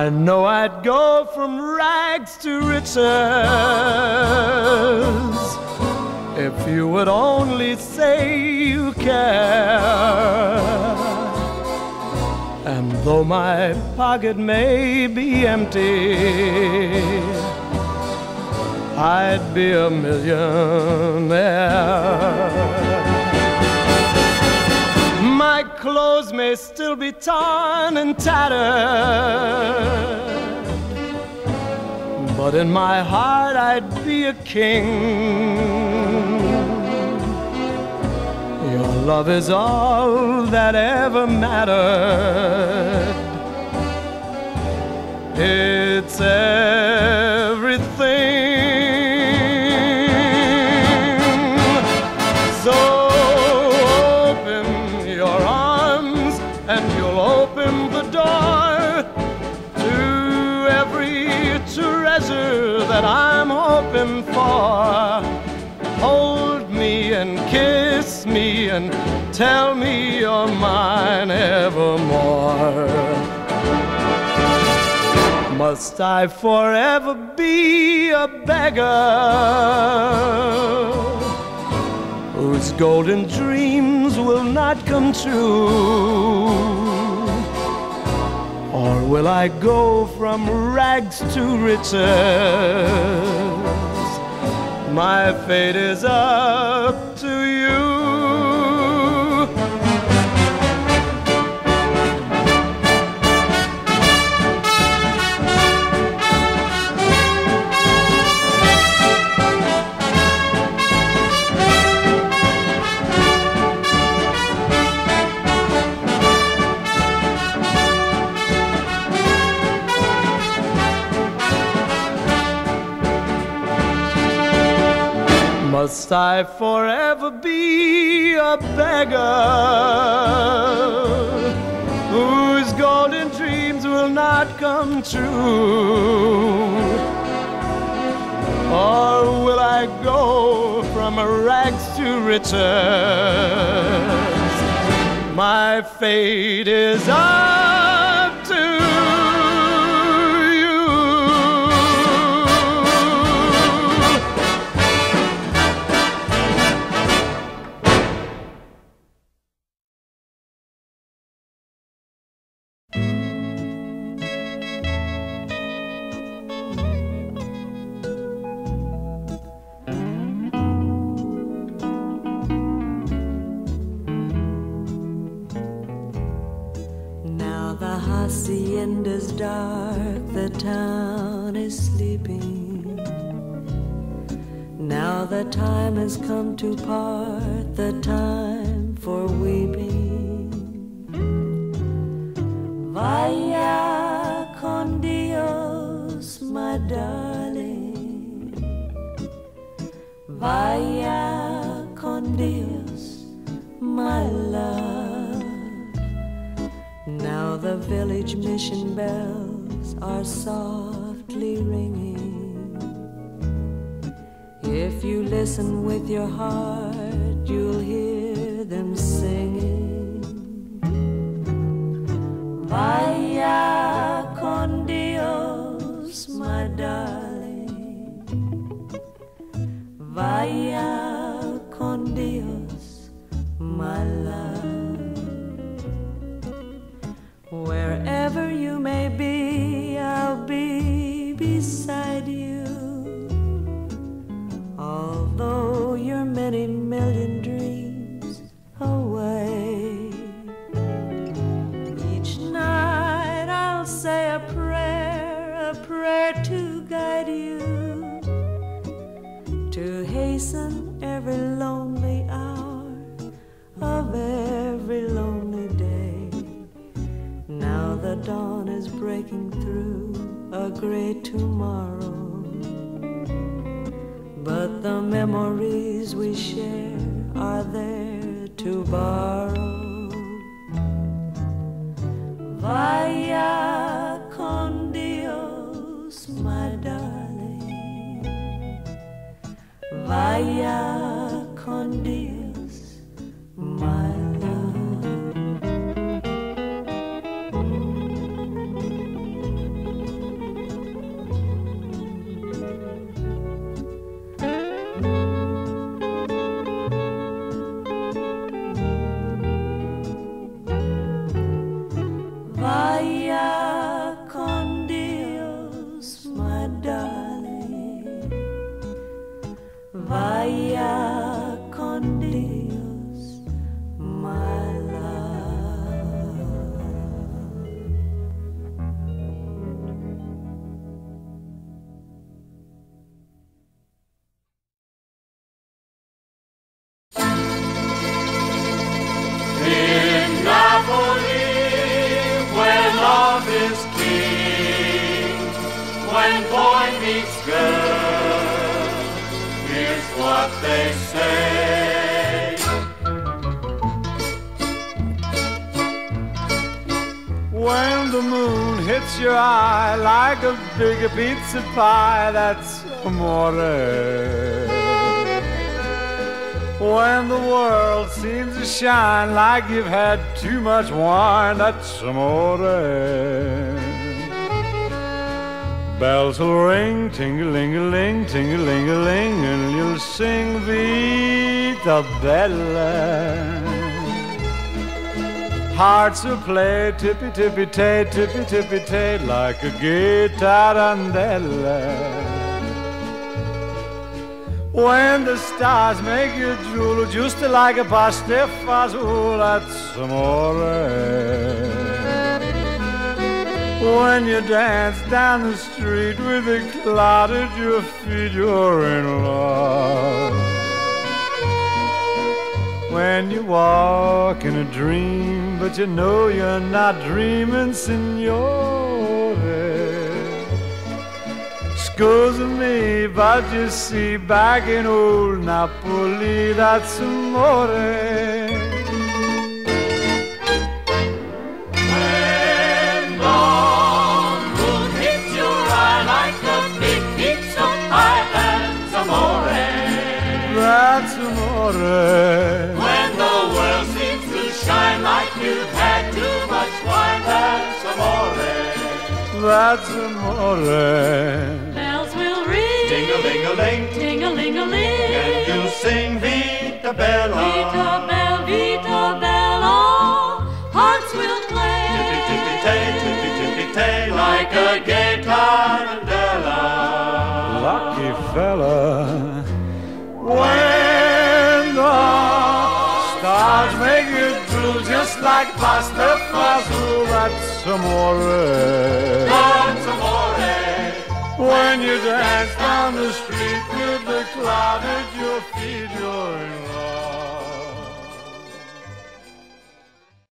I know I'd go from rags to riches if you would only say you care. And though my pocket may be empty, I'd be a millionaire. Clothes may still be torn and tattered, but in my heart I'd be a king. Your love is all that ever mattered. It's everything. That I'm hoping for. Hold me and kiss me and tell me you're mine evermore. Must I forever be a beggar whose golden dreams will not come true? Or will I go from rags to riches? My fate is up Must I forever be a beggar whose golden dreams will not come true? Or will I go from rags to riches? My fate is up hacienda's dark, the town is sleeping. Now the time has come to part, the time for weeping. Vaya con Dios, my darling. The village mission bells are softly ringing. If you listen with your heart, you'll hear them singing. Vaya to guide you. To hasten every lonely hour of every lonely day. Now the dawn is breaking through a great tomorrow. But the memories we share are there to borrow. Vaya con vaya con Dios, my love. In Napoli, where love is king, when boy meets girl what they say. When the moon hits your eye like a big pizza pie, that's amore. When the world seems to shine like you've had too much wine, that's amore. Bells will ring, ting-a-ling-a-ling, ting-a-ling-a-ling, and you'll sing Vita Bella. Hearts will play tippy-tippy-tay, tippy-tippy-tay, like a guitar tarantella. When the stars make you drool, just like a pasta fazool, that's amore. When you dance down the street with a cloud at your feet, you're in love. When you walk in a dream, but you know you're not dreaming, signore. Scusa me, but you see, back in old Napoli, that's amore. World seems to shine like you've had too much wine, that's amore. That's amore. Bells will ring. Ding-a-ling-a-ling, Ting-a-ling-a-ling. and you'll sing Vita Bella. Vita Bell, like pasta fazool, that's amore. That's amore. When you dance down the street with the cloud at your feet, you're in